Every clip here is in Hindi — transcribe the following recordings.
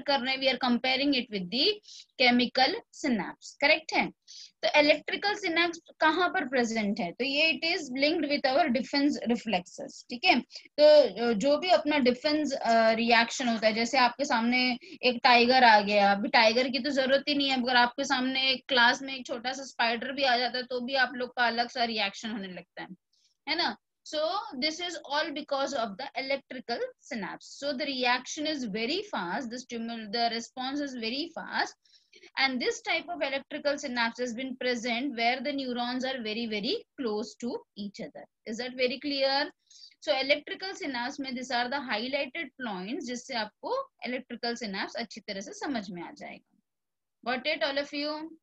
कर रहे हैं we are comparing it with the chemical synapse correct है? तो इलेक्ट्रिकल सिनेप्स कहाँ पर प्रेजेंट है? तो ये it is linked with our defence reflexes ठीक है? तो जो भी अपना डिफेंस रिएक्शन होता है, जैसे आपके सामने एक टाइगर आ गया, अभी टाइगर की तो ज़रूरत ही नहीं है, अगर आपके सामने एक क्लास में एक छोटा सा स्पाइडर भी आ जाता है तो भी आप लोग का अलग सा रिएक्शन होने लगता है है ना? So this is all because of the electrical synapse. So the reaction is very fast. The stimul, the response is very fast. And this type of electrical synapse has been present where the neurons are very, very close to each other. Is that very clear? So electrical synapse में these are the highlighted points जिससे आपको electrical synapse अच्छी तरह से समझ में आ जाएगा. Got it all of you?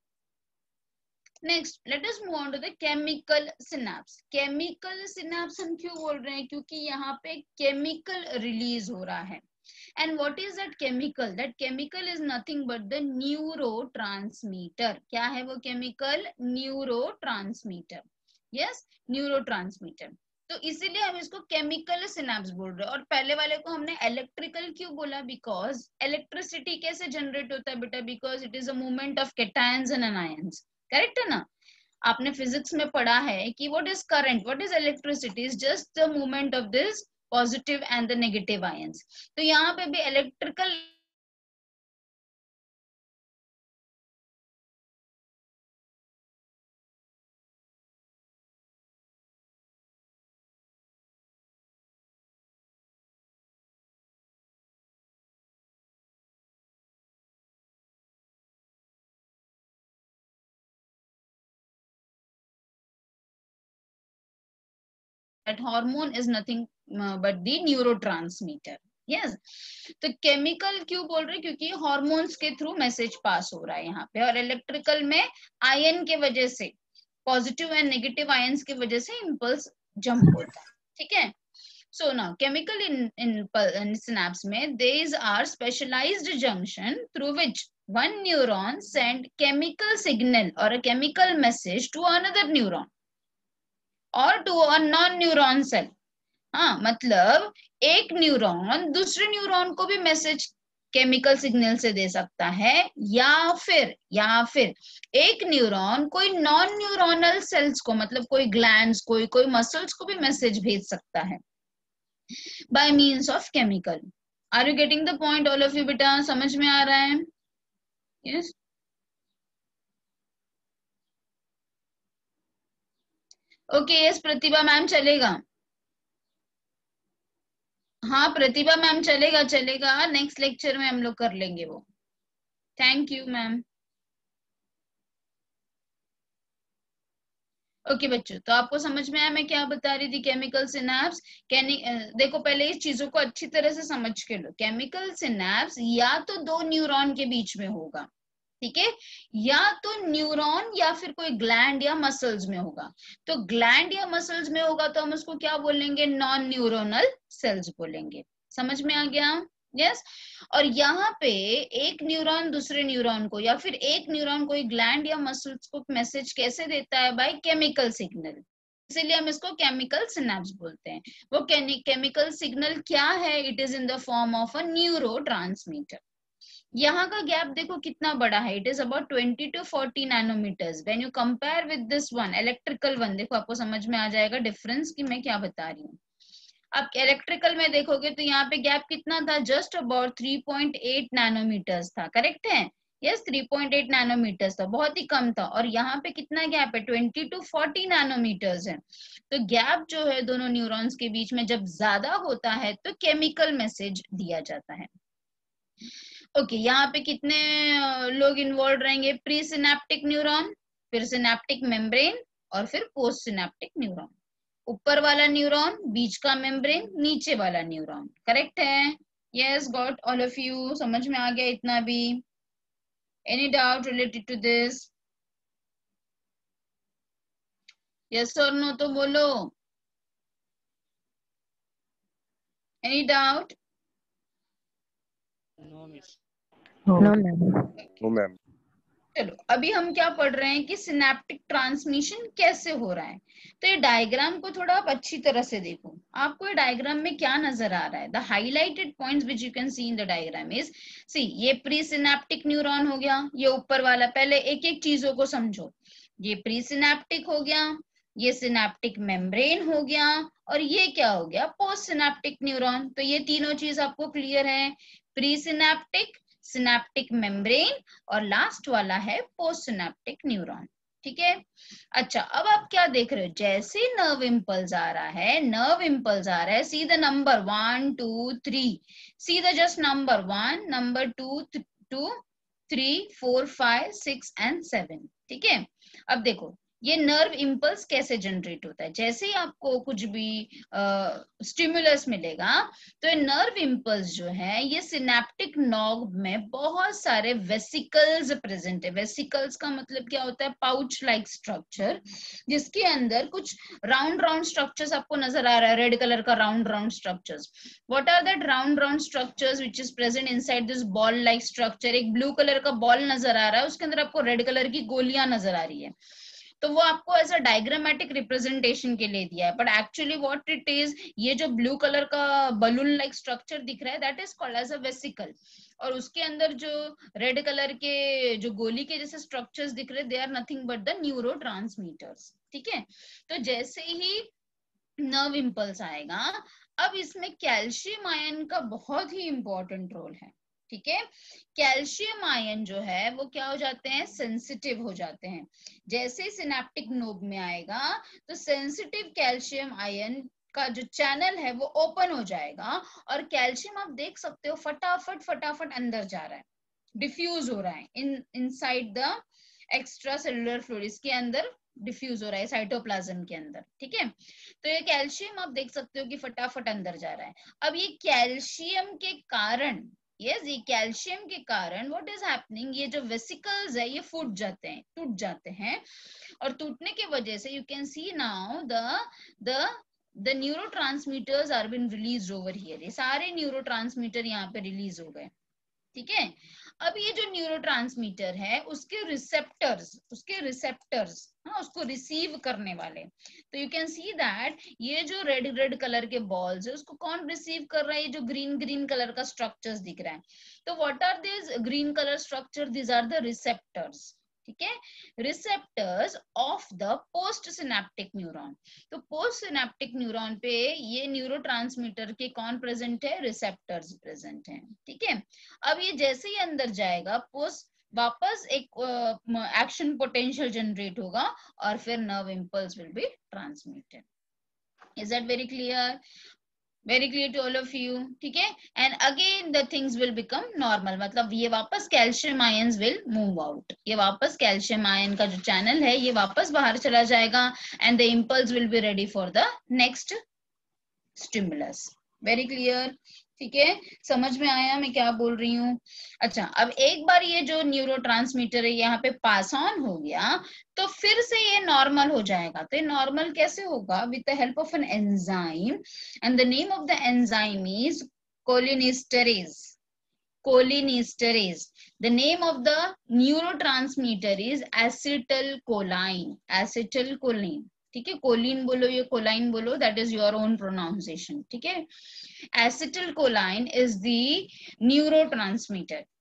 Next let us move on to the chemical synapse chemical synapse हम क्यों बोल रहे हैं? क्योंकि यहाँ पे केमिकल रिलीज़ हो रहा है। And what is that chemical? That chemical is nothing but the neurotransmitter. क्या है वो chemical? Neurotransmitter. Yes, neurotransmitter. तो इसीलिए हम इसको केमिकल सिनेप्स बोल रहे हैं। और पहले वाले को हमने इलेक्ट्रिकल क्यों बोला? बिकॉज़ इलेक्ट्रिसिटी कैसे जनरेट होता है बेटा? Because it is a movement of cations and anions correct है ना? आपने फिजिक्स में पढ़ा है कि what is current what is electricity is just the movement of this positive and the negative ions तो यहाँ पे भी electrical that hormone is nothing uh, but the neurotransmitter yes तो केमिकल क्यों बोल रहे क्योंकि हॉर्मोन्स के थ्रू मैसेज पास हो रहा है यहाँ पे और इलेक्ट्रिकल में आयन के वजह से पॉजिटिव एंड नेगेटिव आयंस की वजह से इम्पल्स जंप होता है ठीक है so now chemical in in, in synapse में these are specialized junction through which one neuron send chemical signal or a chemical message to another neuron और to a non neuron cell हाँ मतलब एक न्यूरॉन दूसरे न्यूरॉन को भी मैसेज केमिकल सिग्नल से दे सकता है, या फिर या फिर एक न्यूरॉन कोई नॉन न्यूरोनल सेल्स को मतलब कोई ग्लैंड्स कोई कोई मसल्स को भी मैसेज भेज सकता है by means of chemical are you getting the point all of you बेटा? समझ में आ रहा है? Yes yes? Okay yes Pratibha ma'am चलेगा हाँ प्रतिभा मैम चलेगा चलेगा नेक्स्ट लेक्चर में हम लोग कर लेंगे वो. Thank you ma'am okay okay, बच्चों तो आपको समझ में आया मैं क्या बता रही थी? केमिकल सिनेप्स देखो पहले इस चीज़ों को अच्छी तरह से समझ के लो. केमिकल सिनेप्स या तो दो न्यूरॉन के बीच में होगा. ठीक है? या तो न्यूरॉन या फिर कोई ग्लैंड या मसल्स में होगा। तो ग्लैंड या मसल्स में होगा तो हम उसको क्या बोलेंगे? नॉन न्यूरोनल सेल्स बोलेंगे। समझ में आ गया? Yes yes? और यहाँ पे एक न्यूरॉन दूसरे न्यूरॉन को या फिर एक न्यूरॉन कोई ग्लैंड या मसल्स को मैसेज कैसे देता है? बाय केमिकल सिग्नल इसीलिए हम इसको केमिकल सिनेप्स बोलते हैं। वो केमिकल सिग्नल क्या है? It is in the form of a neurotransmitter यहाँ का गैप देखो कितना बड़ा है? It is about twenty to forty nanometres when you compare with this one electrical one देखो आपको समझ में आ जाएगा डिफरेंस कि मैं क्या बता रही हूँ। आप इलेक्ट्रिकल में देखोगे तो यहाँ पे गैप कितना था? Just about three point eight nanometres था। करेक्ट है? Yes three point eight nanometres था। बहुत ही कम था। और यहाँ पे कितना गैप है? ट्वेंटी टू फोर्टी नैनोमीटर्स है। तो गैप जो है दोनों न्यूरॉन्स के बीच में जब ज़्यादा होता है तो केमिकल मैसेज दिया जाता है। ओके okay, यहाँ पे कितने लोग इन्वॉल्व रहेंगे? प्री सिनेप्टिक न्यूरॉन फिर सिनेप्टिक मेम्ब्रेन और फिर पोस्ट सिनेप्टिक न्यूरॉन ऊपर वाला न्यूरॉन बीच का मेम्ब्रेन नीचे वाला न्यूरॉन करेक्ट है? Yes got all of you समझ में आ गया इतना भी? Any doubt related to this yes और नो तो बोलो। Any doubt No, no ma'am. No, ma'am. चलो अभी हम क्या पढ़ रहे हैं कि सिनेप्टिक ट्रांसमिशन कैसे हो रहा है? तो ये डायग्राम को थोड़ा आप अच्छी तरह से देखो। आपको ये डायग्राम में क्या नज़र आ रहा है? The highlighted points which you can see in the diagram is see ये प्री सिनेप्टिक न्यूरॉन हो गया ये ऊपर वाला पहले एक एक चीज़ों को समझो। ये प्री सिनेप्टिक हो गया ये सिनेप्टिक मेम्ब्रेन हो गया और ये क्या हो गया? पोस्ट सिनेप्टिक न्यूरॉन तो ये तीनों चीज़ आपको क्लियर है। प्री सिनेप्टिक सिनेप्टिक मेम्ब्रेन और लास्ट वाला है पोस्ट सिनेप्टिक न्यूरॉन ठीक है? अच्छा अब आप क्या देख रहे हो? जैसे नर्व इम्पल्स आ रहा है नर्व इम्पल्स आ रहा है see the number one two three see the just number one number two two three four five six and seven ठीक है? अब देखो ये नर्व इम्पल्स कैसे जनरेट होता है? जैसे ही आपको कुछ भी स्टिमुलस मिलेगा तो ये नर्व इम्पल्स जो है, ये सिनेप्टिक नॉग में बहुत सारे वेसिकल्स प्रेजेंट है। वेसिकल्स का मतलब क्या होता है? पाउच लाइक स्ट्रक्चर जिसके अंदर कुछ राउंड राउंड स्ट्रक्चर्स आपको नज़र आ रहा है रेड कलर का round round structures what are that round round structures which is present inside this ball like structure एक ब्लू कलर का बॉल नज़र आ रहा है, उसके अंदर आपको रेड कलर की गोलियाँ नज़र आ रही है। तो वो आपको एज अ डायग्रामेटिक रिप्रेजेंटेशन के लिए दिया है। But actually what it is ये जो ब्लू कलर का बलून लाइक स्ट्रक्चर दिख रहा है that is called as a vesicle और उसके अंदर जो रेड कलर के, जो गोली के जैसे स्ट्रक्चर्स दिख रहे they are nothing but the neuro ठीक है? तो जैसे ही नर्व इम्पल्स आएगा, अब इसमें कैल्शियम आयन का बहुत ही इंपॉर्टेंट रोल है। ठीक है? कैल्शियम आयन जो है, वो क्या हो जाते हैं? सेंसिटिव हो जाते हैं। जैसे सिनेप्टिक नोब में आएगा तो सेंसिटिव कैल्शियम आयन का जो चैनल है, वो ओपन हो जाएगा और कैल्शियम आप देख सकते हो, फटाफट फटाफट अंदर जा रहा है। डिफ्यूज हो रहा है। In inside the extracellular fluid के अंदर डिफ्यूज हो रहा है साइटोप्लाज्म के अंदर। ठीक है? तो ये कैल्शियम आप देख सकते हो कि फटाफट अंदर जा रहा है। अब ये कैल्शियम के कारण यस ये कैल्शियम के कारण व्हाट इज़ हैपनिंग ये जो वेसिकल्स है, ये फूट जाते हैं, टूट जाते हैं। और टूटने की वजह से you can see now the the the neuro are been release over here ये सारे न्यूरो यहाँ पे रिलीज़ हो गए। ठीक है? अब ये जो न्यूरो है, उसके रिसेप्टर्स उसके रिसेप्टर्स हाँ उसको रिसीव करने वाले। तो यू कैन सी दैट ये जो रेड रेड कलर के बॉल्स है, उसको कौन रिसीव कर रहा है? ये जो ग्रीन ग्रीन कलर का स्ट्रक्चर्स दिख रहा है। तो what are this green colour structure these are the receptors ठीक है? Receptors of the post synaptic neuron तो पोस्ट सिनेप्टिक न्यूरॉन पे ये न्यूरो के कौन प्रेजेंट है? रिसेप्टर्स प्रेजेंट है, ठीक है? अब ये जैसे ही अंदर जाएगा पोस्ट वापस एक एक्शन पोटेंशियल जनरेट होगा और फिर nerve impulse will be transmitted is that very clear very clear to all of you ठीक है? And again the things will become normal मतलब ये वापस calcium ion will move out ये वापस कैल्शियम आयन का जो चैनल है, ये वापस बाहर चला जाएगा and the impulse will be ready for the next stimulus very clear ठीक है? समझ में आया मैं क्या बोल रही हूँ? अच्छा अब एक बार ये जो न्यूरो है, यहाँ पे पास ऑन हो गया तो फिर से ये नॉर्मल हो जाएगा। तो ये नॉर्मल कैसे होगा? With the help of an enzyme and the name of the enzyme is cholinesterase cholinesterase. The name of the neurotransmitter is acetylcholine. Acetylcholine. ठीक है? कोलिन बोलो ये कोलाइन बोलो that is your own pronunciation ठीक है? Acetyl choline is the neuro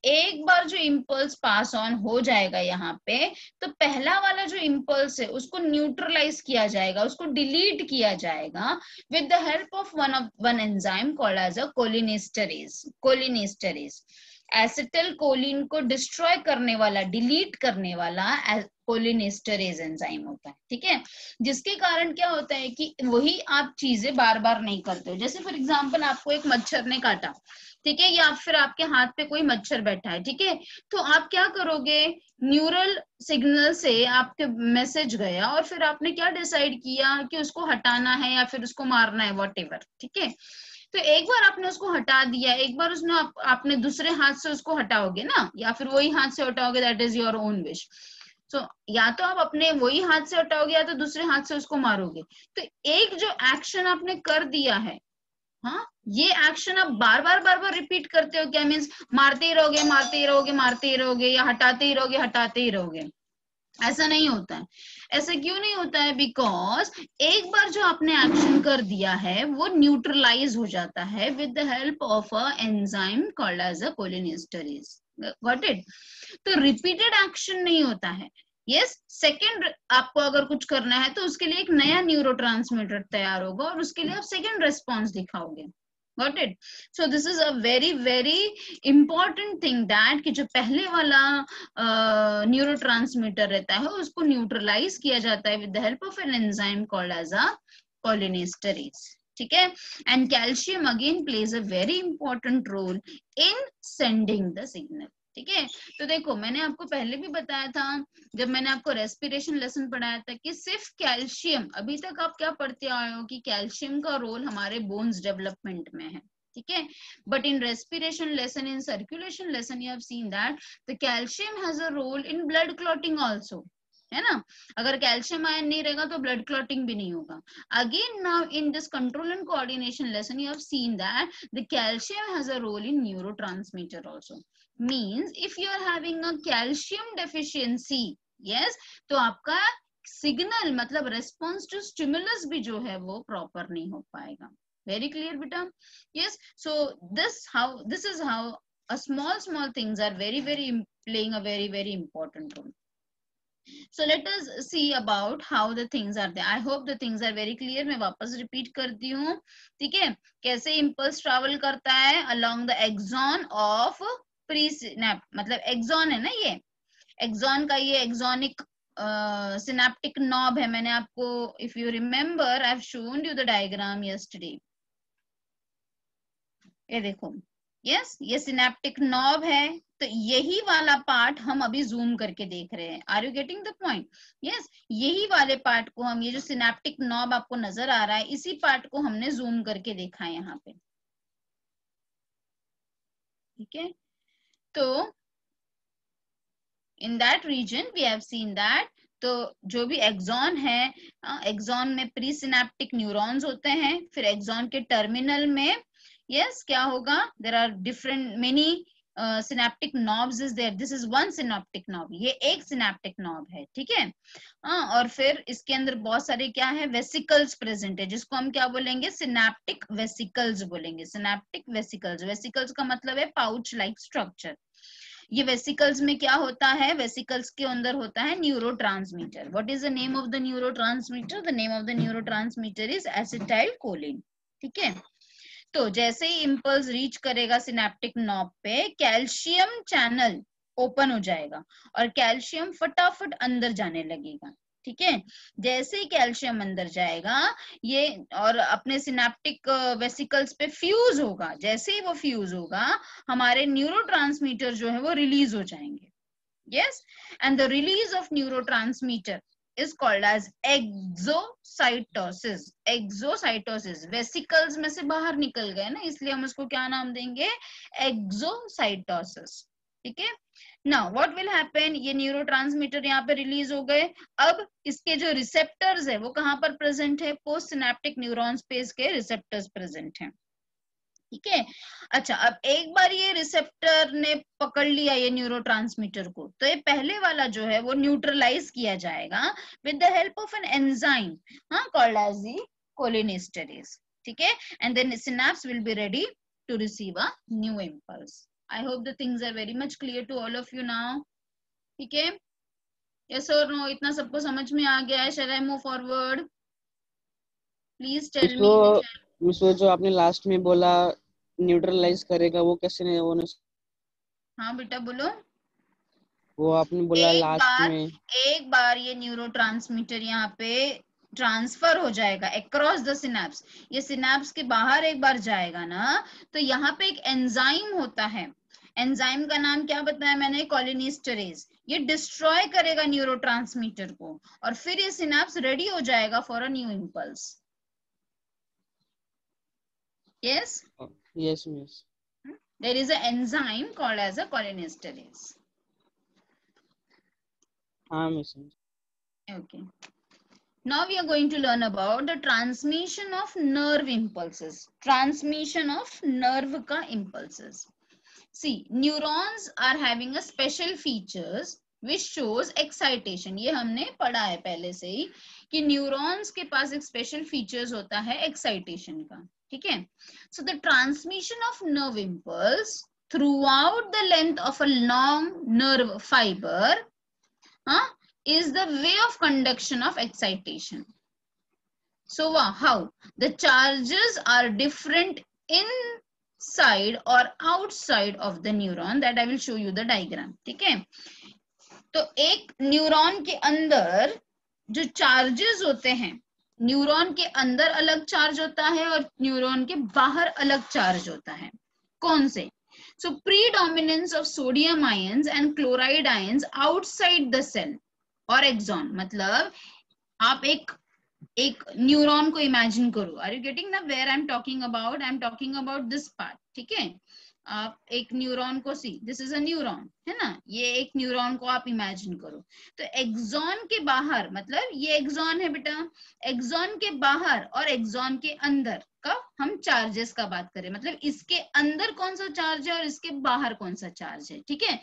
एक बार जो इम्पल्स पास ऑन हो जाएगा यहाँ पे तो पहला वाला जो इम्पल्स है, उसको न्यूट्रलाइज किया जाएगा, उसको डिलीट किया जाएगा with the help of one of one enzyme called as a cholinesterase cholinesterase acetylcholine को डिस्ट्रॉय करने वाला डिलीट करने वाला कोलिनेस्टरेज एंजाइम होता है, ठीक है? जिसके कारण क्या होता है कि वही आप चीज़ें बार बार नहीं करते हो। जैसे फॉर एग्ज़ाम्पल आपको एक मच्छर ने काटा, ठीक है? या फिर आपके हाथ पे कोई मच्छर बैठा है, ठीक है? तो आप क्या करोगे? न्यूरल सिग्नल से आपके मैसेज गया और फिर आपने क्या डिसाइड किया कि उसको हटाना है या फिर उसको मारना है वॉट ठीक है? तो एक बार आपने उसको हटा दिया एक बार उसने आप, आपने दूसरे हाथ से उसको हटाओगे ना या फिर वही हाथ से हटाओगे that is your own wish so या तो आप अपने वही हाथ से हटाओगे या तो दूसरे हाथ से उसको मारोगे। तो एक जो एक्शन आपने कर दिया है हाँ ये एक्शन आप बार बार बार बार रिपीट करते हो क्या मीन्स मारते ही रहोगे मारते ही रहोगे मारते ही रहोगे या हटाते ही रहोगे हटाते ही रहोगे। ऐसा नहीं होता है। ऐसा क्यों नहीं होता है? बिकॉज़ एक बार जो आपने एक्शन कर दिया है, वो न्यूट्रलाइज हो जाता है with the help of a enzyme called as a cholinesterase got it तो रिपीटेड एक्शन नहीं होता है। यस सेकेंड आपको अगर कुछ करना है तो उसके लिए एक नया न्यूरो तैयार होगा और उसके लिए आप सेकेंड रेस्पॉन्स दिखाओगे। Got it. So this is a very very important thing that कि जो पहले वाला न्यूरोट्रांसमीटर uh, रहता है उसको न्यूट्रलाइज किया जाता है with the help of an enzyme called as a cholinesterase. ठीक है? And calcium again plays a very important role in sending the signal ठीक है? तो देखो, मैंने आपको पहले भी बताया था, जब मैंने आपको रेस्पिरेशन लेसन पढ़ाया था कि सिर्फ़ कैल्शियम अभी तक आप क्या पढ़ते आए हो कि कैल्शियम का रोल हमारे बोन्स डेवलपमेंट में है, ठीक है? But in respiration lesson in circulation lesson you have seen that the calcium has a role in blood clotting also है ना? अगर कैल्शियम आयन नहीं रहेगा तो ब्लड क्लॉटिंग भी नहीं होगा। Again now in this control and coordination lesson you have seen that the calcium has a role in neurotransmitter means if you are having a calcium deficiency yes तो आपका सिग्नल मतलब रेस्पॉन्स टू स्टिमुलस भी जो है वो प्रॉपर नहीं हो पाएगा very clear beta yes so this how this is how a small small things are very very playing a very very important role so let us see about how the things are there i hope the things are very clear मैं वापस repeat करती हूँ ठीक है कैसे impulse travel करता है along the axon of pre-synap मतलब axon है ना ये? Axon का ये axonic सिनेप्टिक नॉब है। मैंने आपको if you remember I shown you the diagram yesterday ये देखो। यस ये सिनेप्टिक नॉब है। तो यही वाला पार्ट हम अभी जूम करके देख रहे हैं। Are you getting the point yes यही वाले पार्ट को हम, ये जो सिनेप्टिक नॉब आपको नज़र आ रहा है, इसी पार्ट को हमने जूम करके देखा है यहाँ पे। ठीक है? तो in that region we have seen that तो जो भी एक्सॉन है एक्सॉन में प्री सिनेप्टिक न्यूरॉन्स होते हैं, फिर एक्सॉन के टर्मिनल में यस yes, क्या होगा? There are different many synaptic knobs is there this is one synaptic knob ये एक सिनेप्टिक नॉब है, ठीक है? हाँ और फिर इसके अंदर बहुत सारे क्या है? वेसिकल्स प्रेजेंट है, जिसको हम क्या बोलेंगे? सिनेप्टिक वेसिकल्स बोलेंगे। सिनेप्टिक वेसिकल्स वेसिकल्स का मतलब है पाउच लाइक स्ट्रक्चर ये वेसिकल्स में क्या होता है? वेसिकल्स के अंदर होता है neurotransmitter what is the name of the neurotransmitter the name of the neurotransmitter is acetylcholine ठीक है? तो जैसे ही इम्पल्स रीच करेगा सिनेप्टिक नॉब पे कैल्शियम चैनल ओपन हो जाएगा और कैल्शियम फटाफट अंदर जाने लगेगा, ठीक है? जैसे ही कैल्शियम अंदर जाएगा, ये और अपने सिनेप्टिक वेसिकल्स पे फ्यूज होगा, जैसे ही वो फ्यूज होगा, हमारे न्यूरो जो है वो रिलीज़ हो जाएँगे yes and the release of neuro is called as exocytosis. Exocytosis, vesicles में से बाहर निकल गए ना, इसलिए हम उसको क्या नाम देंगे? Exocytosis. ठीक है? ना व्हाट विल हैपन ये न्यूरो ट्रांसमीटर यहाँ पे रिलीज़ हो गए। अब इसके जो रिसेप्टर्स है, वो कहाँ पर प्रेजेंट है? पोस्ट सिनेप्टिक न्यूरॉन स्पेस के रिसेप्टर्स प्रेजेंट हैं। ठीक है? अच्छा अब एक बार ये रिसेप्टर ने पकड़ लिया ये न्यूरो को तो ये पहले वाला जो है वो न्यूट्रलाइज किया जाएगा with the help of an enzyme हाँ कॉल्ड एज दी कोलिनेस्टरेज ठीक है? And then synapse will be ready to receive a new impulse I hope the things are very much clear to all of you now ठीक है? यस और नो इतना सबको समझ में आ गया है? Shall I move forward please tell me उसमें जो आपने लास्ट में बोला न्यूट्रलाइज करेगा वो कैसे नहीं वो हाँ बेटा बोलो। वो आपने बोला लास्ट में। एक बार ये न्यूरो यहाँ पे ट्रांसफ़र हो जाएगा अक्रॉस द सिनेप्स ये सिनेप्स के बाहर एक बार जाएगा ना तो यहाँ पे एक एंजाइम होता है। एंजाइम का नाम क्या बताया मैंने? कॉलिनिस्टरेज ये डिस्ट्रॉय करेगा न्यूरो को और फिर ये सिनेप्स रेडी हो जाएगा for a new impulse Yes? Oh, yes, miss. There is an enzyme called as a cholinesterase. हाँ miss Okay. now we are going to learn about the transmission of nerve impulses transmission of nerve ka impulses see neurons are having a special features which shows excitation ये हमने पढ़ा है पहले से ही कि न्यूरॉन्स के पास एक स्पेशल फीचर्स होता है एक्साइटेशन का ठीक है? So the transmission of nerve impulse throughout the length of a long nerve fibre is the way of conduction of excitation so वा how the charges are different inside और outside of the neuron that I will show you the diagram ठीक है? तो एक न्यूरोन के अंदर जो चार्जेस होते हैं न्यूरॉन के अंदर अलग चार्ज होता है और न्यूरॉन के बाहर अलग चार्ज होता है। कौन से? So, predominance of sodium ions and chloride ions outside the cell और एक्सॉन मतलब आप एक एक न्यूरॉन को इमेजिन करो। आर यू गेटिंग ना where I am talking about I am talking about this part ठीक है? आप एक न्यूरॉन को see this is a neuron है ना? ये एक न्यूरॉन को आप इमेजिन करो। तो एक्सॉन के बाहर मतलब ये एक्सॉन है बेटा एक्सॉन के बाहर और एक्सॉन के अंदर का हम चार्जेस का बात करें। मतलब इसके अंदर कौन सा चार्ज है और इसके बाहर कौन सा चार्ज है, ठीक है?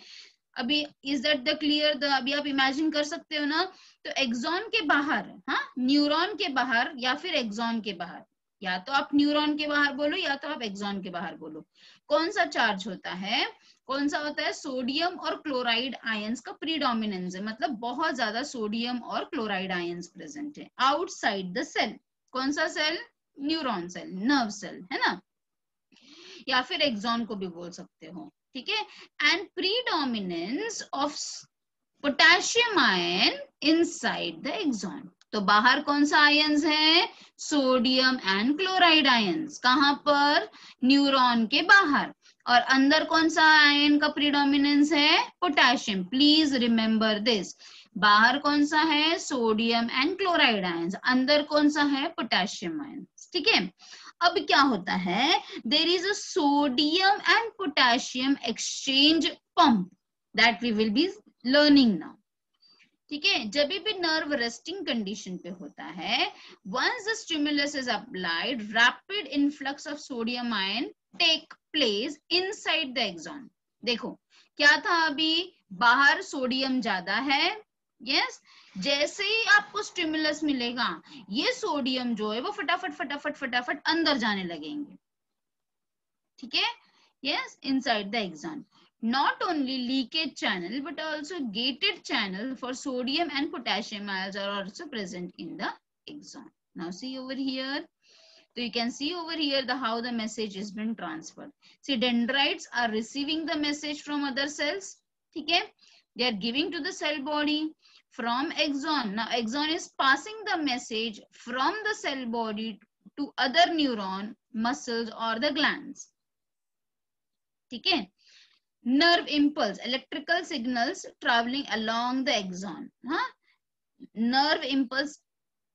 अभी is that the clear the अभी आप इमेजिन कर सकते हो ना? तो एक्सॉन के बाहर हाँ? न्यूरॉन के बाहर या फिर एक्सॉन के बाहर। या तो आप न्यूरॉन के बाहर बोलो या तो आप एक्सॉन के बाहर बोलो। कौन सा चार्ज होता है? कौन सा होता है? सोडियम और क्लोराइड आयंस का प्रीडोमिनेंस है। मतलब बहुत ज़्यादा सोडियम और क्लोराइड आयंस प्रेजेंट है। आउटसाइड द सेल कौन सा cell neuron cell nerve cell है ना? या फिर एक्सॉन को भी बोल सकते हो, ठीक है? And predominance of potassium ion inside the axon तो बाहर कौन सा आयंस है? सोडियम एंड क्लोराइड आयंस कहाँ पर? न्यूरॉन के बाहर। और अंदर कौन सा आयन का प्रीडोमिनेंस है? पोटेशियम प्लीज़ रिमेंबर दिस बाहर कौन सा है? सोडियम एंड क्लोराइड आयंस अंदर कौन सा है? पोटेशियम आयंस ठीक है? अब क्या होता है? There is a sodium and potassium exchange pump that we will be learning now ठीक है? जब भी नर्व रेस्टिंग कंडीशन पे होता है once the stimulus is applied rapid influx of sodium ion take place inside the axon देखो, क्या था अभी? बाहर सोडियम ज़्यादा है यस yes? जैसे ही आपको स्टिमुलस मिलेगा, ये सोडियम जो है वो फटाफट फटाफट फटाफट अंदर जाने लगेंगे। ठीक है? Yes inside the axon not only leakage channel but also gated channel for sodium and potassium ions are also present in the axon. Now see over here. So you can see over here the how the message has been transferred. See dendrites are receiving the message from other cells. Okay? They are giving to the cell body from axon. Now axon is passing the message from the cell body to other neuron, muscles or the glands. Okay? Nerve impulse electrical signals traveling along the axon huh nerve impulse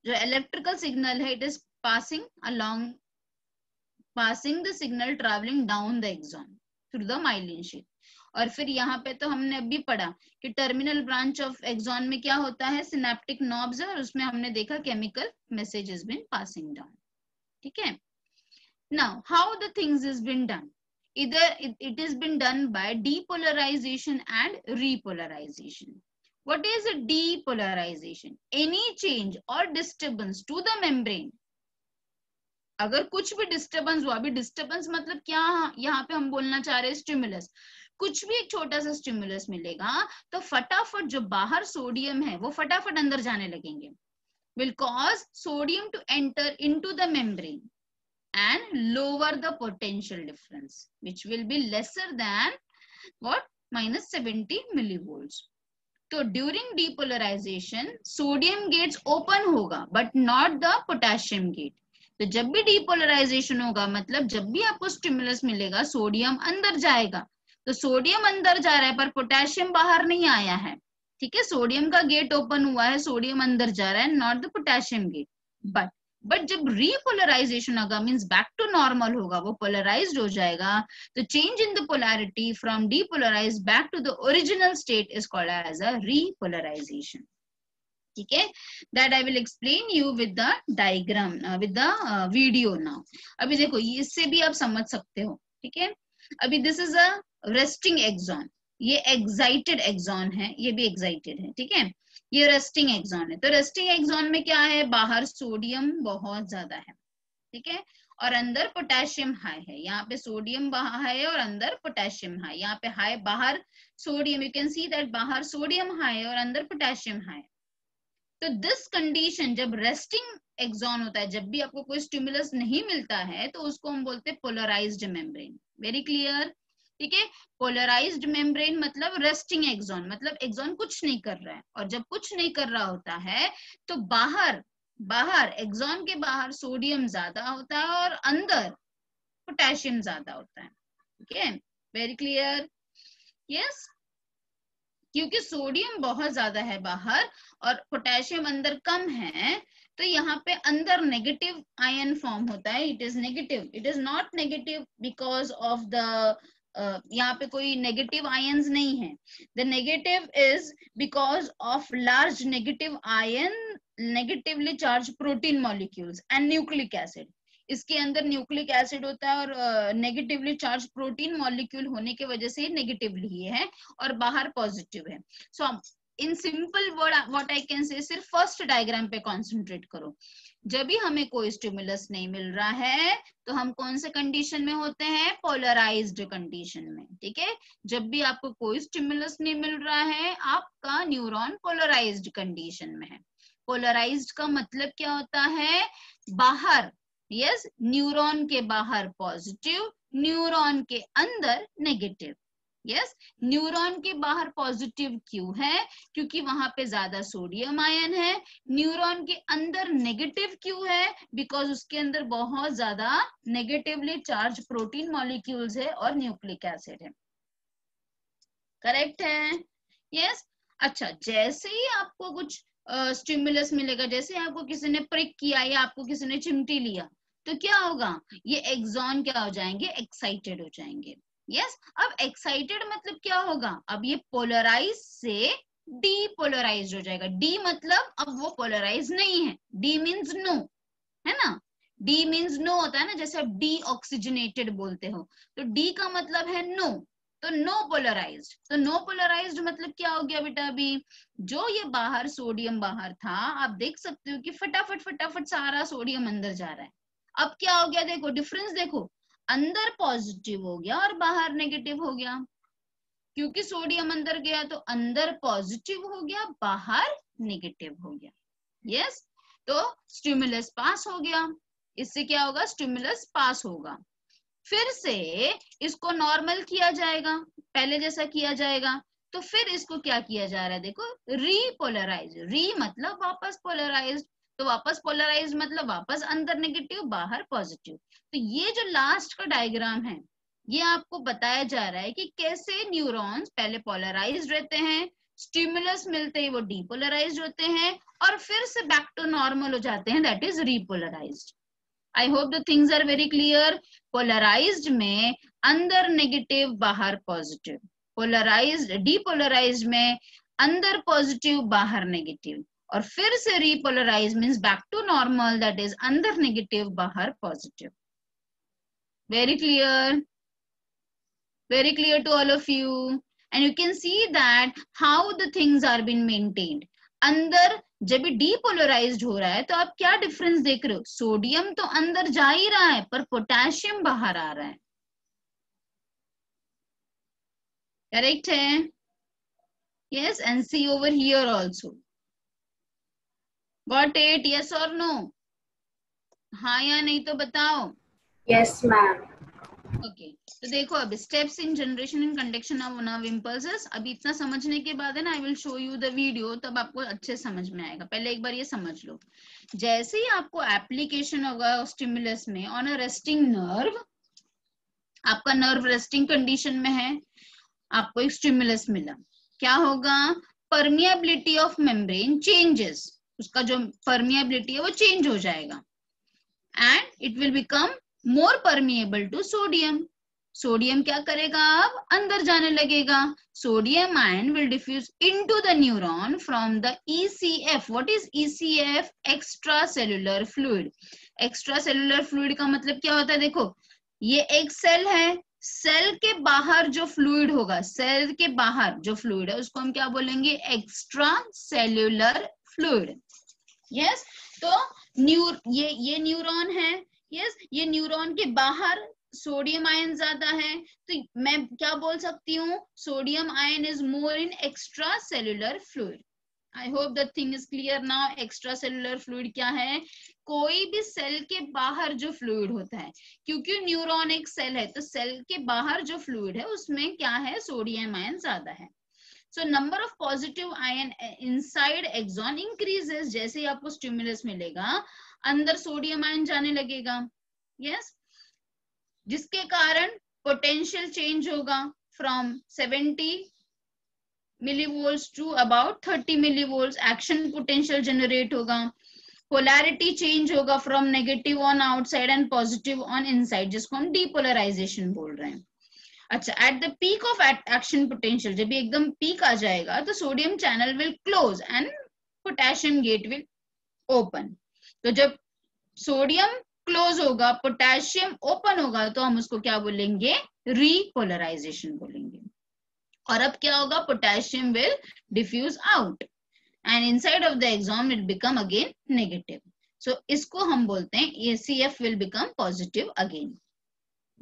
जो electrical signal है it is passing along passing the signal traveling down the axon through the myelin sheath और फिर यहाँ पे तो हमने अभी पढ़ा कि टर्मिनल ब्रांच ऑफ़ एक्सॉन में क्या होता है सिनेप्टिक नॉब्स है और उसमें हमने देखा chemical message is been passing down ठीक है now how the things is been done either it, it has been done by depolarization and repolarization. What is a depolarization? Any change or disturbance to the membrane. अगर कुछ भी डिस्टर्बेंस हुआ अभी डिस्टर्बेंस मतलब क्या यहाँ पे हम बोलना चाह रहे हैं स्टिमुलस कुछ भी एक छोटा सा स्टिमुलस मिलेगा तो फटाफट जो बाहर सोडियम है वो फटाफट अंदर जाने लगेंगे will cause sodium to enter into the membrane and lower the potential difference, which will be lesser than what? Minus 70 millivolts. तो during depolarization sodium gates open होगा but not the potassium gate तो जब भी डीपोलराइजेशन होगा मतलब जब भी आपको स्टिमुलस मिलेगा सोडियम अंदर जाएगा। तो सोडियम अंदर जा रहा है, पर पोटेशियम बाहर नहीं आया है। ठीक है? सोडियम का गेट ओपन हुआ है सोडियम अंदर जा रहा है not the potassium gate but but जब रीपोलराइजेशन होगा मीन्स बैक टू नॉर्मल होगा, वो पोलराइज हो जाएगा तो change in the polarity from depolarize back to the original state is called as a repolarization ठीक है? That I will explain you with the diagram with the video now अभी देखो, इससे भी आप समझ सकते हो, ठीक है? अभी this is a resting axon ये एक्साइटेड एक्सॉन है, ये भी एक्साइटेड है, ठीक है? ये रेस्टिंग एक्सॉन है। तो रेस्टिंग एक्सॉन में क्या है? बाहर सोडियम बहुत ज़्यादा है, ठीक है? और अंदर पोटेशियम हाई है। यहाँ पे सोडियम हाई है और अंदर पोटेशियम हाई यहाँ पे हाई बाहर sodium you can see that बाहर सोडियम हाई है और अंदर पोटेशियम हाई तो दिस कंडीशन जब रेस्टिंग एक्सॉन होता है, जब भी आपको कोई स्टिमुलस नहीं मिलता है तो उसको हम बोलते हैं पोलराइज्ड मेम्ब्रेन वेरी क्लियर ठीक है? पोलराइज्ड मेम्ब्रेन मतलब रेस्टिंग एक्सॉन मतलब एक्सॉन कुछ नहीं कर रहा है। और जब कुछ नहीं कर रहा होता है तो बाहर बाहर एक्सॉन के बाहर सोडियम ज़्यादा होता है और अंदर पोटेशियम ज़्यादा होता है। ठीक है? वेरी क्लियर यस क्योंकि सोडियम बहुत ज़्यादा है बाहर और पोटेशियम अंदर कम है तो यहाँ पे अंदर नेगेटिव आयन फॉर्म होता है। It is negative it is not negative because of the यहाँ पे कोई नेगेटिव आयन्स नहीं है। The negative is because of large negative ion negatively charge protein molecules and nucleic acid इसके अंदर न्यूक्लिक एसिड होता है और नेगेटिवली चार्ज प्रोटीन मॉलिक्यूल होने की वजह से नेगेटिवली है और बाहर पॉजिटिव है। So so, in simple word what I can say सिर्फ़ फ़र्स्ट डायग्राम पे कंसंट्रेट करो। जब भी हमें कोई स्टिमुलस नहीं मिल रहा है तो हम कौन से कंडीशन में होते हैं? पोलराइज्ड कंडीशन में ठीक है? जब भी आपको कोई स्टिमुलस नहीं मिल रहा है आपका न्यूरॉन पोलराइज्ड कंडीशन में है। पोलराइज्ड का मतलब क्या होता है? बाहर यस yes, न्यूरॉन के बाहर पॉजिटिव न्यूरॉन के अंदर नेगेटिव यस न्यूरॉन के बाहर पॉजिटिव क्यों है? क्योंकि वहाँ पे ज़्यादा सोडियम आयन है। न्यूरॉन के अंदर नेगेटिव क्यों है? बिकॉज़ उसके अंदर बहुत ज़्यादा नेगेटिवली चार्ज प्रोटीन मॉलिक्यूल्स है और न्यूक्लिक एसिड है। करेक्ट है? Yes yes? अच्छा जैसे ही आपको कुछ स्टिमुलस uh, मिलेगा जैसे आपको किसी ने प्रिक किया या आपको किसी ने चिमटी लिया तो क्या होगा? ये एक्सॉन क्या हो जाएँगे? एक्साइटेड हो जाएँगे। Yes yes? अब एक्साइटेड मतलब क्या होगा? अब ये पोलराइज से डीपोलराइज हो जाएगा। डी मतलब अब वो पोलराइज नहीं है। डी मीन्स नो है ना? डी मीन्स नो होता है ना, जैसे आप डी ऑक्सीजनेटेड बोलते हो। तो डी का मतलब है नो तो नो पोलराइज तो नो पोलराइज मतलब क्या हो गया बेटा अभी? जो ये बाहर सोडियम बाहर था, आप देख सकते हो कि फटाफट फटाफट सारा सोडियम अंदर जा रहा है। अब क्या हो गया? देखो डिफरेंस देखो। अंदर पॉजिटिव हो गया और बाहर नेगेटिव हो गया। क्योंकि सोडियम अंदर गया तो अंदर पॉजिटिव हो गया, बाहर नेगेटिव हो गया। Yes yes? तो स्टिमुलस पास हो गया। इससे क्या होगा? स्टिमुलस पास होगा। फिर से इसको नॉर्मल किया जाएगा। पहले जैसा किया जाएगा तो फिर इसको क्या किया जा रहा है? देखो रीपोलराइज री मतलब वापस पोलराइज तो वापस पोलराइज मतलब वापस अंदर नेगेटिव बाहर पॉजिटिव तो ये जो लास्ट का डायग्राम है, ये आपको बताया जा रहा है कि कैसे न्यूरॉन्स पहले पोलराइज रहते हैं स्टिमुलस मिलते ही, वो डीपोलराइज होते हैं, और फिर से बैक टू नॉर्मल हो जाते हैं that is repolarize I hope the things are very clear polarize में अंदर नेगेटिव बाहर पॉजिटिव पोलराइज डीपोलराइज में अंदर पॉजिटिव बाहर नेगेटिव और फिर से repolarize means back to normal that is अंदर नेगेटिव बाहर positive very clear very clear to all of you and you can see that how the things are been maintained अंदर जब डीपोलराइज हो रहा है तो आप क्या डिफरेंस देख रहे हो? सोडियम तो अंदर जा ही रहा है, पर पोटेशियम बाहर आ रहा है। करेक्ट है? Yes and see over here also got it yes और नो हाँ या नहीं तो बताओ। यस मैम ओके तो देखो अब steps in generation in conduction of nerve impulses अभी इतना समझने के बाद है ना I will show you the video तब आपको अच्छे समझ में आएगा। पहले एक बार ये समझ लो। जैसे ही आपको एप्लीकेशन होगा स्टिमुलस में ऑन अ रेस्टिंग नर्व आपका नर्व रेस्टिंग कंडीशन में है आपको एक स्टिमुलस मिला। क्या होगा? परमिएबिलिटी ऑफ़ मेम्ब्रेन चेंजेस उसका जो परमिएबिलिटी है वो चेंज हो जाएगा. And it will become more permeable to sodium sodium क्या करेगा अब? अंदर जाने लगेगा. Sodium ion will diffuse into the neuron from the ECF what is ECF extracellular fluid extracellular fluid का मतलब क्या होता है? देखो, ये एक सेल है. सेल के बाहर जो फ्लूड होगा सेल के बाहर जो फ्लूड है, उसको हम क्या बोलेंगे? एक्स्ट्रा सेल्यूलर फ्लूइड यस तो न्यू ये ये न्यूरॉन है। यस ये न्यूरॉन के बाहर सोडियम आयन ज़्यादा है। तो मैं क्या बोल सकती हूँ? Sodium ion is more in extracellular fluid I hope the thing is clear now extracellular fluid क्या है? कोई भी सेल के बाहर जो फ्लूड होता है, क्योंकि न्यूरॉन एक सेल है तो सेल के बाहर जो फ्लूड है, उसमें क्या है? सोडियम आयन ज़्यादा है। So number of positive ion inside axon increases जैसे ही आपको स्टिमुलस मिलेगा, अंदर सोडियम आयन जाने लगेगा यस yes? जिसके कारण पोटेंशियल चेंज होगा from 70 millivolts to about 30 millivolts action potential generate होगा पोलैरिटी चेंज होगा from negative on outside and positive on inside जिसको हम डीपोलराइजेशन बोल रहे हैं अच्छा at the peak of action potential जब एकदम पीक आ जाएगा तो sodium channel will close and potassium gate will open तो जब सोडियम क्लोज होगा पोटेशियम ओपन होगा तो हम उसको क्या बोलेंगे? रीपोलराइजेशन बोलेंगे। और अब क्या होगा? Potassium will diffuse out and inside of the axon it become again negative so इसको हम बोलते हैं ये C F will become positive again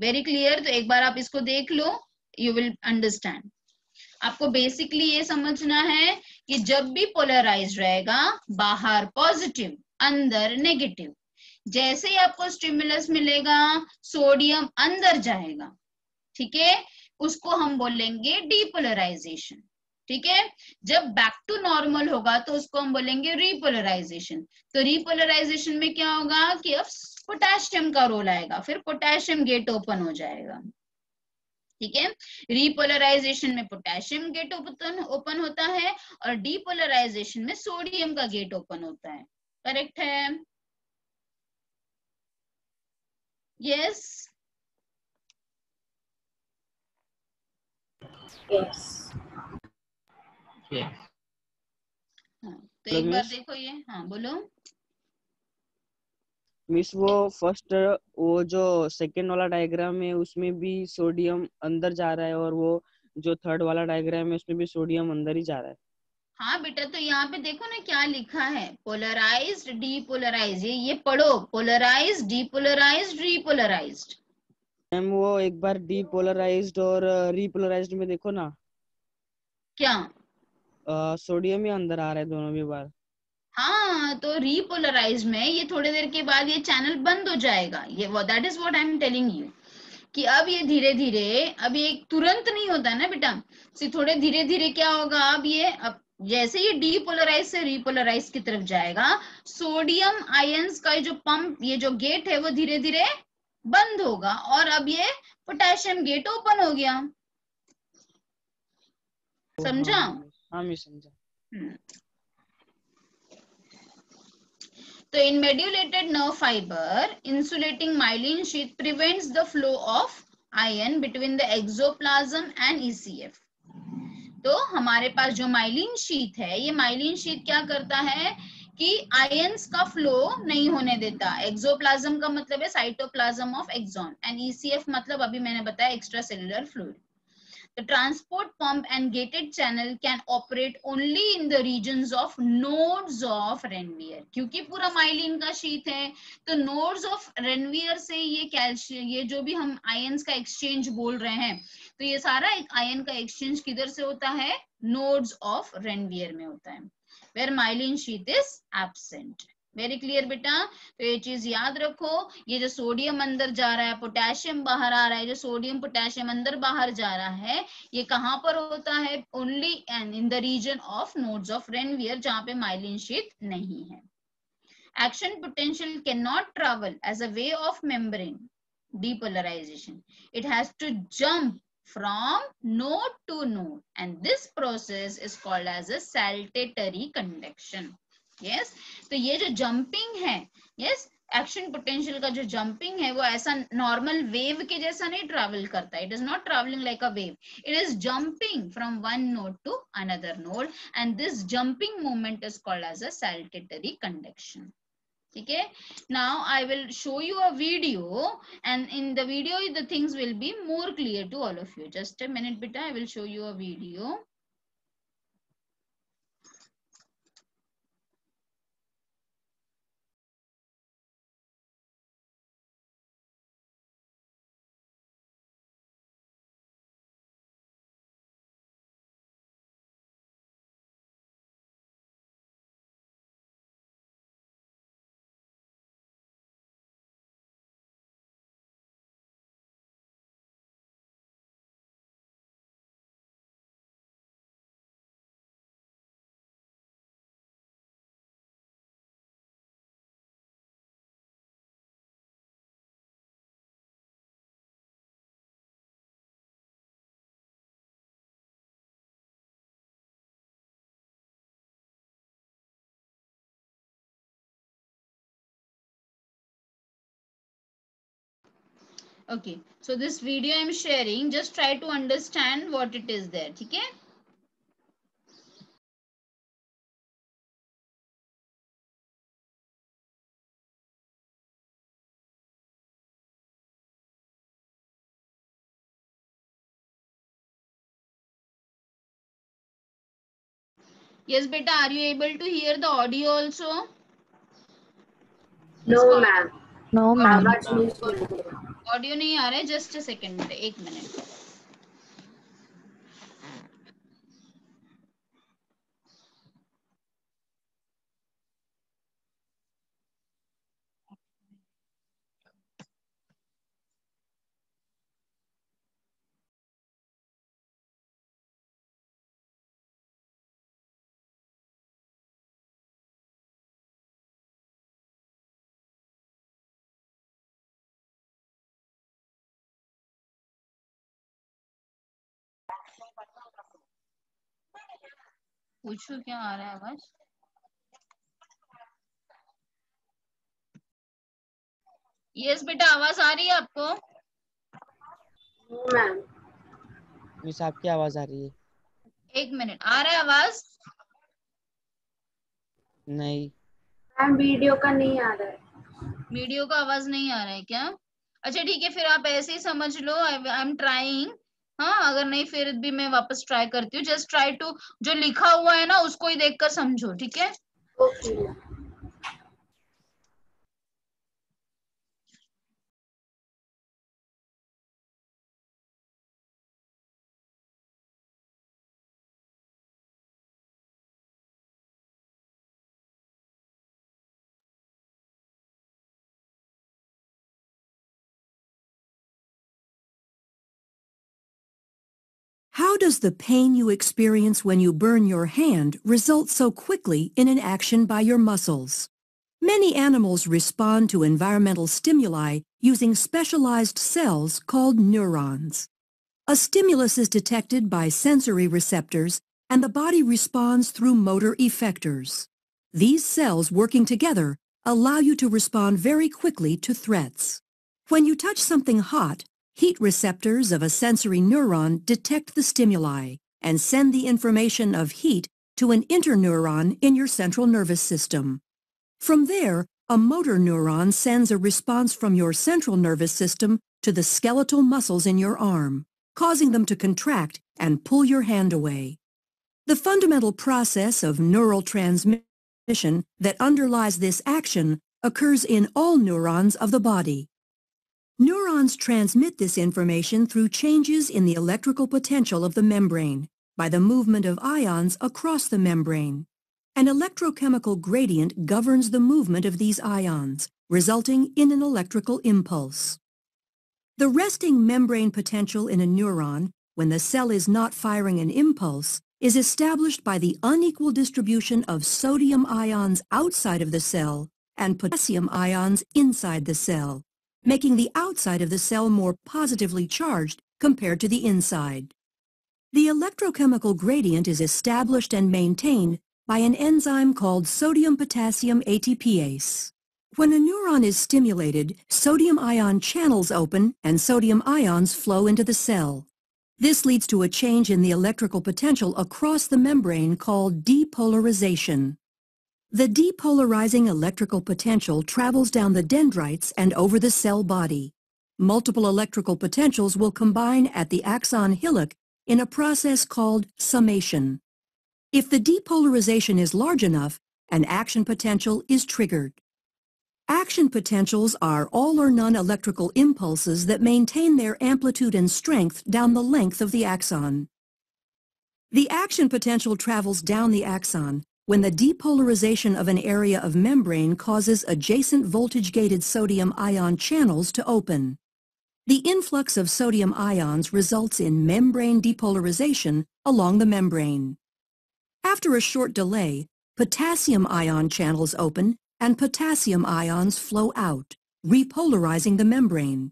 very clear तो एक बार आप इसको देख लो यू विल अंडरस्टैंड आपको बेसिकली ये समझना है कि जब भी पोलराइज रहेगा, बाहर पॉजिटिव अंदर नेगेटिव जैसे ही आपको स्टिमुलस मिलेगा सोडियम अंदर जाएगा, ठीक है? उसको हम बोलेंगे डीपोलराइजेशन ठीक है? जब बैक टू नॉर्मल होगा तो उसको हम बोलेंगे रिपोलराइजेशन तो रिपोलराइजेशन में क्या होगा कि अब पोटेशियम का रोल आएगा फिर पोटेशियम गेट ओपन हो जाएगा। ठीक है? रिपोलराइजेशन में पोटेशियम गेट ओपन ओपन होता है और डीपोलराइजेशन में सोडियम का गेट ओपन होता है। करेक्ट है? Yes Yes. Yes. हाँ, तो एक बार देखो ये। हाँ बोलो। मिस वो फ़र्स्ट वो जो सेकेंड वाला डायग्राम है उसमें भी सोडियम अंदर जा रहा है और वो जो थर्ड वाला डायग्राम है उसमें भी सोडियम अंदर ही जा रहा है। हाँ बेटा तो यहाँ पे देखो ना क्या लिखा है। पोलराइज डीपोलराइज ये ये पढ़ो। पोलराइज डीपोलराइज रीपोलराइज मैम वो एक बार डीपोलराइज्ड और रीपोलराइज्ड में देखो ना। क्या? सोडियम ही अंदर आ रहा है दोनों भी बार। हाँ तो रीपोलराइज में ये थोड़ी देर के बाद ये चैनल बंद हो जाएगा। ये that is what I am telling you कि अब ये धीरे धीरे अब ये तुरंत नहीं होता ना बेटा। थोड़े धीरे धीरे क्या होगा अब ये अब जैसे ये डीपोलराइज से रिपोलराइज की तरफ़ जाएगा सोडियम आयंस का ये जो पंप ये जो गेट है वो धीरे धीरे बंद होगा और अब ये पोटेशियम गेट ओपन हो गया। समझा? हाँ मैं समझा। तो in medullated nerve fibre insulating myelin sheath prevents the flow of ion between the axoplasm and ECF तो हमारे पास जो माइलिन शीट है, ये माइलिन शीट क्या करता है कि आयंस का फ्लो नहीं होने देता। एक्सोप्लाज्म का मतलब है cytoplasm of axon and ECF मतलब अभी मैंने बताया extracellular fluid The transport pump and gated channel can operate only in the regions of nodes of Renvier. क्योंकि पूरा माइलिन का शीत है तो nodes of Renvier से ये कैल्शियम ये जो भी हम आयंस का एक्सचेंज बोल रहे हैं तो ये सारा एक आयन का एक्सचेंज किधर से होता है nodes of Renvier में होता है where myelin sheath is absent. Very clear बेटा। तो ये चीज़ याद रखो, ये जो सोडियम अंदर जा रहा है पोटेशियम बाहर आ रहा है जो सोडियम पोटेशियम अंदर बाहर जा रहा है, ये कहाँ पर होता है? Only and in the region of nodes of Ranvier जहाँ पे माइलिन शीट नहीं है। Action potential can not travel as a wave of membrane depolarization. It has to jump from node to node, and this process is called as a saltatory conduction. Yes? तो ये जो जंपिंग है, yes? एक्शन पोटेंशियल का जो जंपिंग है, वो ऐसा नॉर्मल वेव के जैसा नहीं ट्रेवल करता. It is not travelling like a wave it is jumping from one node to another node and this jumping movement is called as a saltatory conduction ठीक है now I will show you a video and in the video the things will be more clear to all of you just a minute बेटा I will show you a video okay so this video i'm sharing just try to understand what it is there okay yes beta are you able to hear the audio also no ma'am no ma'am audio नहीं आ रहा है जस्ट सेकंड एक मिनट। पूछो क्या आ रहा है आवाज़? यस बेटा आवाज़ आ रही है आपको? मैम मिस आपकी आवाज़ आ रही है? एक मिनट आ रहा है आवाज़? नहीं। मैम वीडियो का नहीं आ रहा है। वीडियो का आवाज़ नहीं आ रहा है क्या? अच्छा ठीक है फिर आप ऐसे ही समझ लो आई एम ट्राइंग अगर नहीं, फिर भी मैं वापस ट्राई करती हूँ। जस्ट ट्राई टू जो लिखा हुआ है ना, उसको ही देखकर समझो, ठीक है? Okay does the pain you experience when you burn your hand result so quickly in an action by your muscles? Many animals respond to environmental stimuli using specialized cells called neurons. A stimulus is detected by sensory receptors and the body responds through motor effectors. These cells working together allow you to respond very quickly to threats. When you touch something hot, Heat receptors of a sensory neuron detect the stimuli and send the information of heat to an interneuron in your central nervous system. From there, a motor neuron sends a response from your central nervous system to the skeletal muscles in your arm, causing them to contract and pull your hand away. The fundamental process of neural transmission that underlies this action occurs in all neurons of the body. Neurons transmit this information through changes in the electrical potential of the membrane by the movement of ions across the membrane. An electrochemical gradient governs the movement of these ions, resulting in an electrical impulse. The resting membrane potential in a neuron, when the cell is not firing an impulse, is established by the unequal distribution of sodium ions outside of the cell and potassium ions inside the cell making the outside of the cell more positively charged compared to the inside. The electrochemical gradient is established and maintained by an enzyme called sodium-potassium ATPase. When a neuron is stimulated, sodium ion channels open and sodium ions flow into the cell. This leads to a change in the electrical potential across the membrane called depolarization. The depolarizing electrical potential travels down the dendrites and over the cell body. Multiple electrical potentials will combine at the axon hillock in a process called summation. If the depolarization is large enough, an action potential is triggered. Action potentials are all or none electrical impulses that maintain their amplitude and strength down the length of the axon. The action potential travels down the axon when the depolarization of an area of membrane causes adjacent voltage-gated sodium ion channels to open. The influx of sodium ions results in membrane depolarization along the membrane. After a short delay, potassium ion channels open and potassium ions flow out, repolarizing the membrane.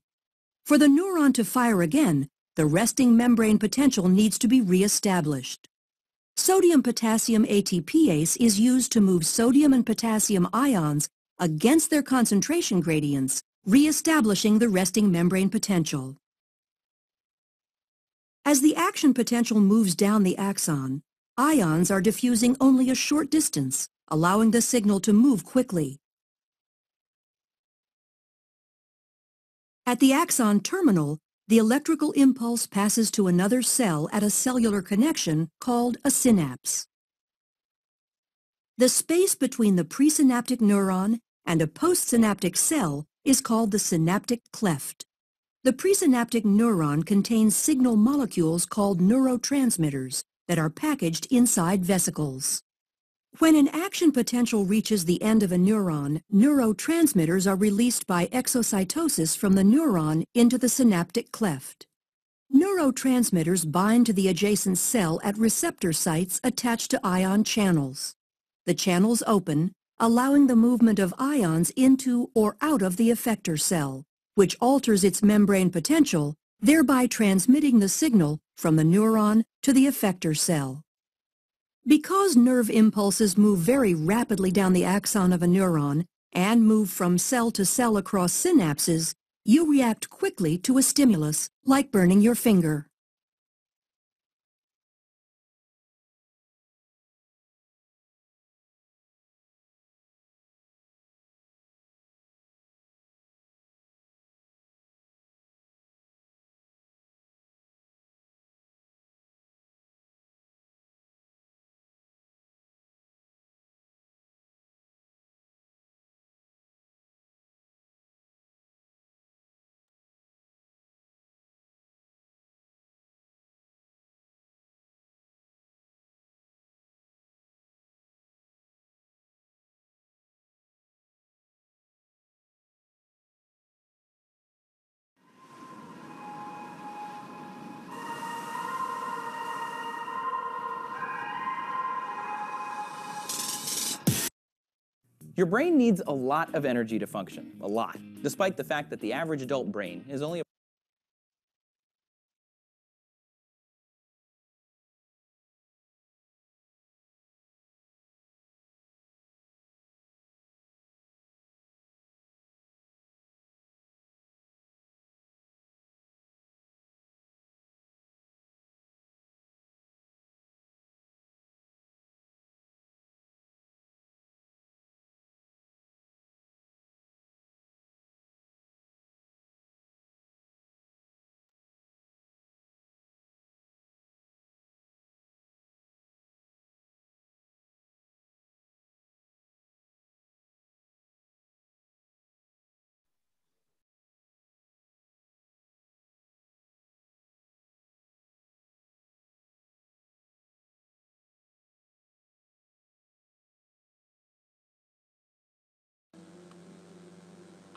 For the neuron to fire again, the resting membrane potential needs to be reestablished. Sodium-potassium ATPase is used to move sodium and potassium ions against their concentration gradients, reestablishing the resting membrane potential. As the action potential moves down the axon, ions are diffusing only a short distance, allowing the signal to move quickly. At the axon terminal, the electrical impulse passes to another cell at a cellular connection called a synapse. The space between the presynaptic neuron and a postsynaptic cell is called the synaptic cleft. The presynaptic neuron contains signal molecules called neurotransmitters that are packaged inside vesicles. When an action potential reaches the end of a neuron, neurotransmitters are released by exocytosis from the neuron into the synaptic cleft. Neurotransmitters bind to the adjacent cell at receptor sites attached to ion channels. The channels open, allowing the movement of ions into or out of the effector cell, which alters its membrane potential, thereby transmitting the signal from the neuron to the effector cell. Because nerve impulses move very rapidly down the axon of a neuron and move from cell to cell across synapses, you react quickly to a stimulus, like burning your finger. Your brain needs a lot of energy to function, a lot, despite the fact that the average adult brain is only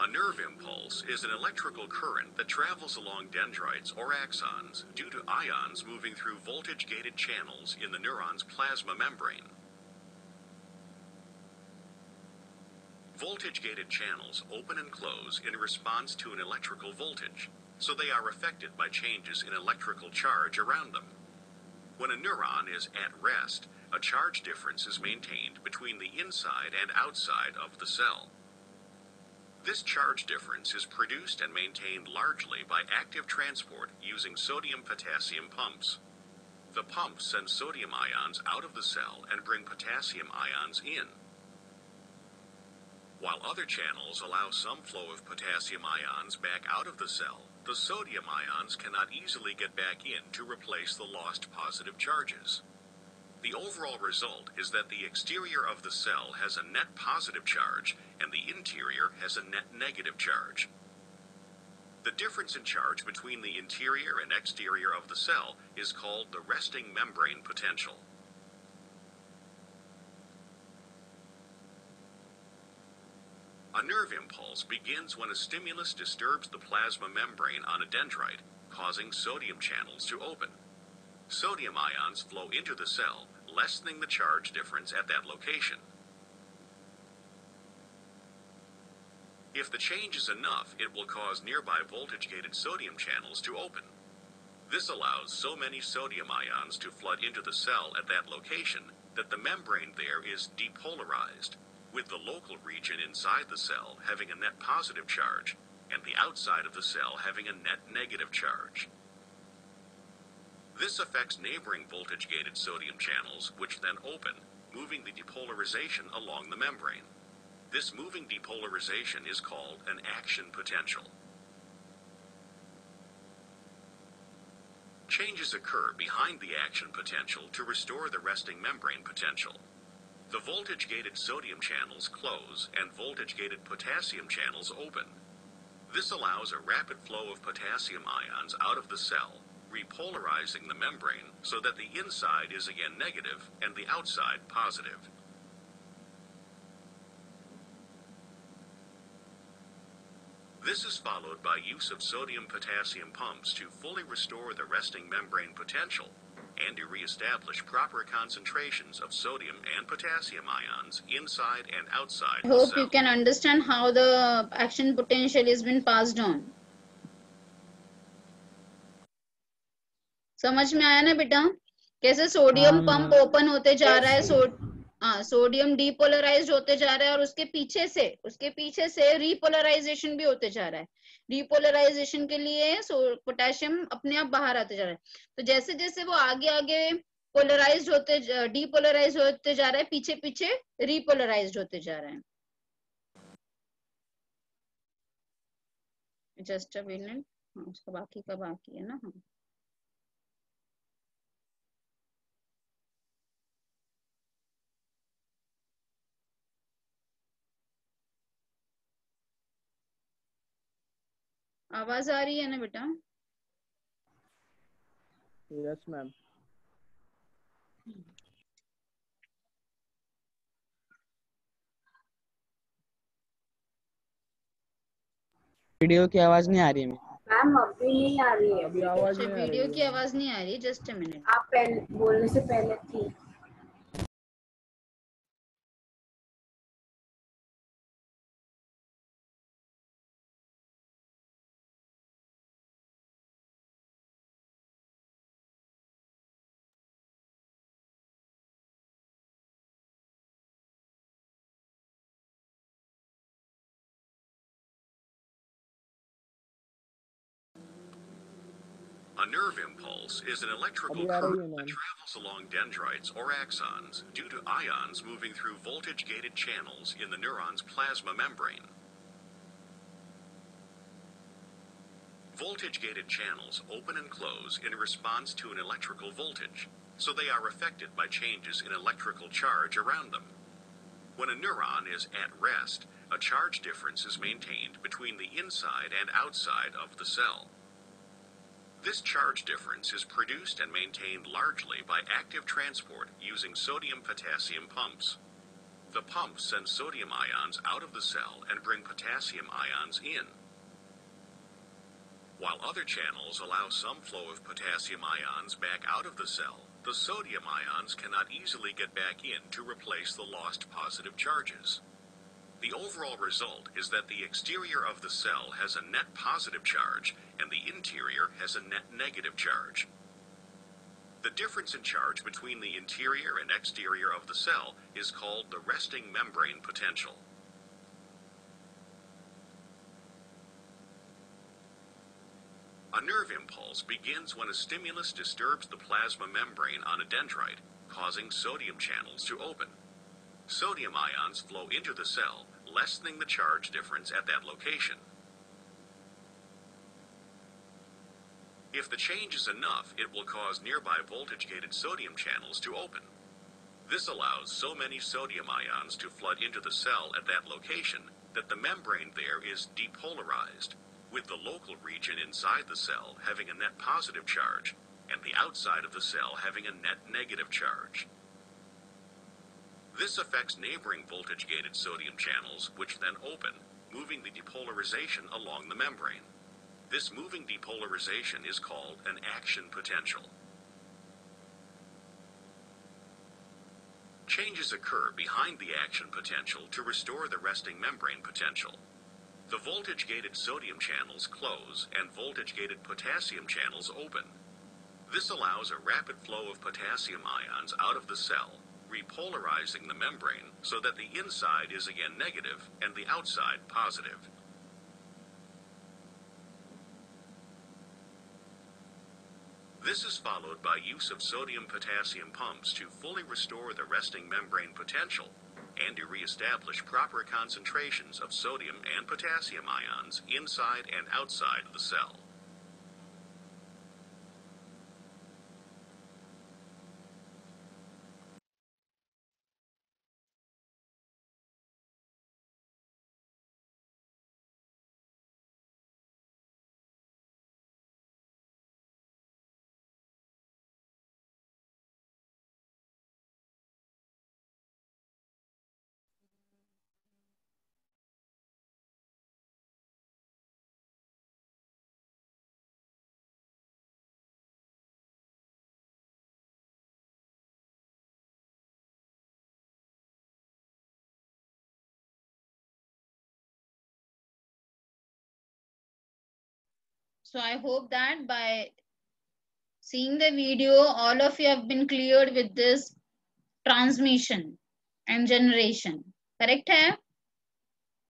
A nerve impulse is an electrical current that travels along dendrites or axons due to ions moving through voltage-gated channels in the neuron's plasma membrane. Voltage-gated channels open and close in response to an electrical voltage, so they are affected by changes in electrical charge around them. When a neuron is at rest, a charge difference is maintained between the inside and outside of the cell. This charge difference is produced and maintained largely by active transport using sodium-potassium pumps. The pumps send sodium ions out of the cell and bring potassium ions in. While other channels allow some flow of potassium ions back out of the cell, the sodium ions cannot easily get back in to replace the lost positive charges. The overall result is that the exterior of the cell has a net positive charge and the interior has a net negative charge. The difference in charge between the interior and exterior of the cell is called the resting membrane potential. A nerve impulse begins when a stimulus disturbs the plasma membrane on a dendrite, causing sodium channels to open. Sodium ions flow into the cell, lessening the charge difference at that location. If the change is enough, it will cause nearby voltage-gated sodium channels to open. This allows so many sodium ions to flood into the cell at that location that the membrane there is depolarized, with the local region inside the cell having a net positive charge and the outside of the cell having a net negative charge. This affects neighboring voltage-gated sodium channels, which then open, moving the depolarization along the membrane. This moving depolarization is called an action potential. Changes occur behind the action potential to restore the resting membrane potential. The voltage-gated sodium channels close and voltage-gated potassium channels open. This allows a rapid flow of potassium ions out of the cell, repolarizing the membrane so that the inside is again negative and the outside positive. This is followed by use of sodium-potassium pumps to fully restore the resting membrane potential and to reestablish proper concentrations of sodium and potassium ions inside and outside I the hope you can understand how the action potential has been passed on. समझ में आया ना बेटा? कैसे सोडियम पंप। ओपन होते जा रहा है सो हाँ सोडियम डीपोलराइज होते जा रहा है और उसके पीछे से उसके पीछे से रिपोलराइजेशन भी होते जा रहा है। रिपोलराइजेशन के लिए पोटेशियम अपने आप बाहर आते जा रहा है। तो जैसे जैसे वो आगे आगे पोलराइज होते डीपोलराइज होते जा रहा है पीछे पीछे रिपोलराइज होते जा रहा है। जस्ट अ मिनट उसका बाकी का बाकी है ना? हाँ। आवाज़ आ रही है ना बेटा? यस मैम वीडियो की आवाज़ नहीं आ रही है मैम अभी नहीं आ रही है। अभी आवाज़ अच्छा वीडियो की आवाज़ नहीं आ रही जस्ट अ मिनट आप पहले बोलने से पहले थी। Is an electrical current that travels along dendrites or axons due to ions moving through voltage-gated channels in the neuron's plasma membrane. Voltage-gated channels open and close in response to an electrical voltage, so they are affected by changes in electrical charge around them. When a neuron is at rest, a charge difference is maintained between the inside and outside of the cell. This charge difference is produced and maintained largely by active transport using sodium-potassium pumps. The pumps send sodium ions out of the cell and bring potassium ions in. While other channels allow some flow of potassium ions back out of the cell, the sodium ions cannot easily get back in to replace the lost positive charges. The overall result is that the exterior of the cell has a net positive charge and the interior has a net negative charge. The difference in charge between the interior and exterior of the cell is called the resting membrane potential. A nerve impulse begins when a stimulus disturbs the plasma membrane on a dendrite, causing sodium channels to open. Sodium ions flow into the cell, lessening the charge difference at that location. If the change is enough, it will cause nearby voltage-gated sodium channels to open. This allows so many sodium ions to flood into the cell at that location that the membrane there is depolarized, with the local region inside the cell having a net positive charge and the outside of the cell having a net negative charge. This affects neighboring voltage-gated sodium channels, which then open, moving the depolarization along the membrane. This moving depolarization is called an action potential. Changes occur behind the action potential to restore the resting membrane potential. The voltage-gated sodium channels close and voltage-gated potassium channels open. This allows a rapid flow of potassium ions out of the cell, repolarizing the membrane so that the inside is again negative and the outside positive. This is followed by use of sodium-potassium pumps to fully restore the resting membrane potential and to reestablish proper concentrations of sodium and potassium ions inside and outside the cell. So I hope that by seeing the video, all of you have been cleared with this transmission and generation. Correct है?